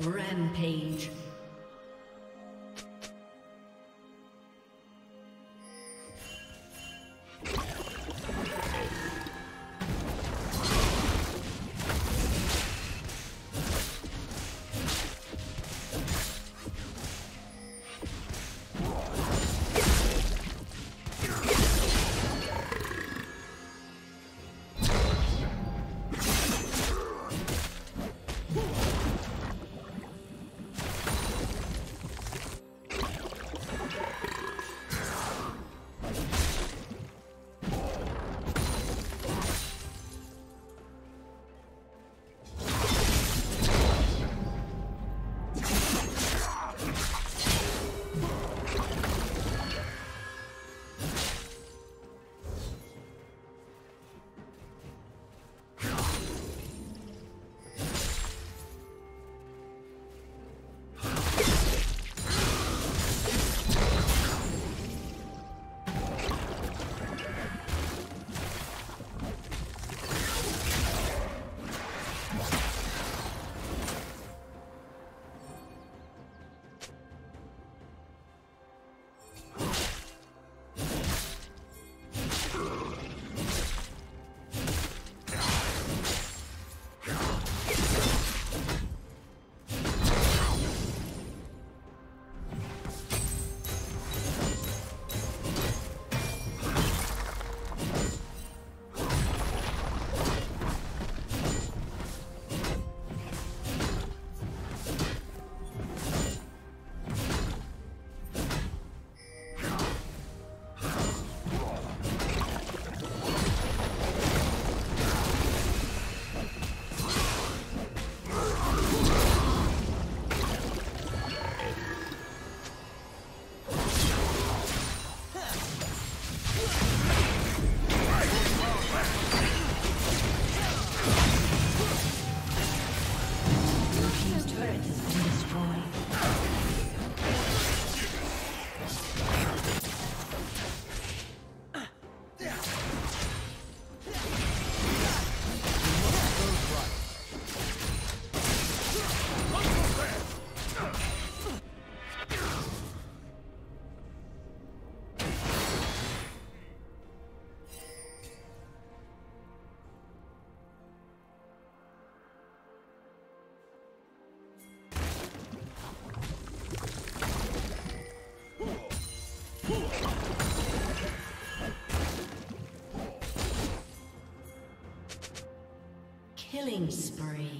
Rampage. Killing spree.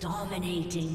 Dominating.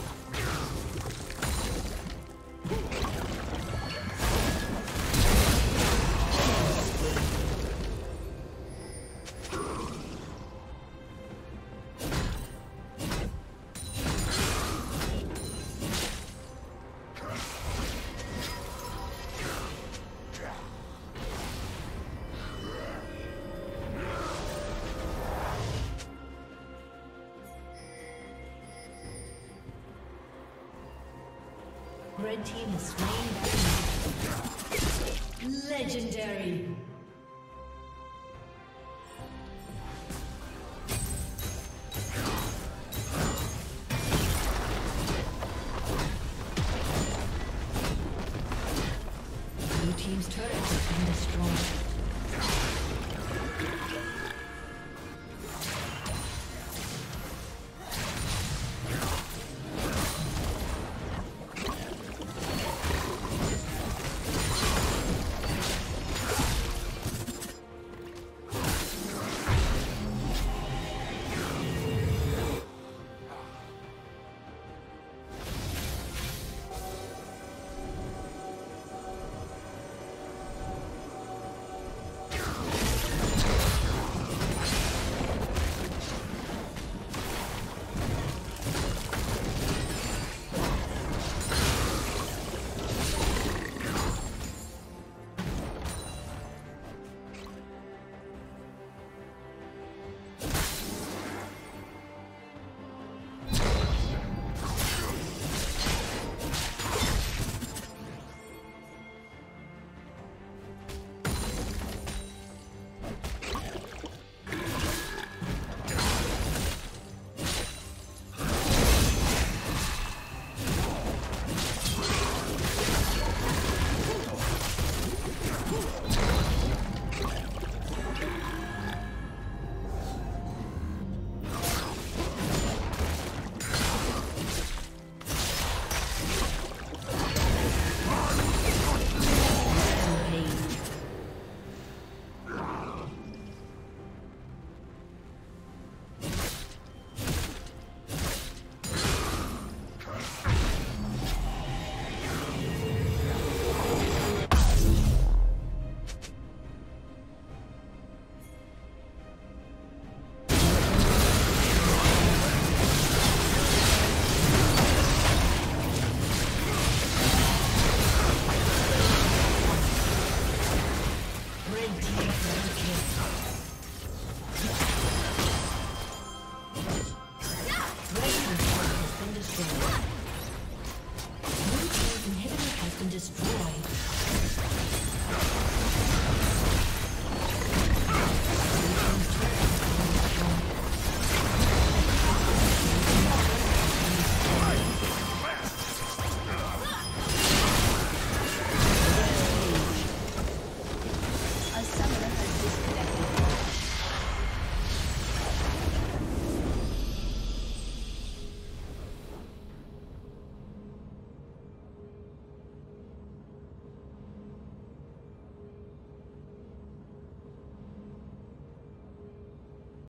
Red team slain. Legendary.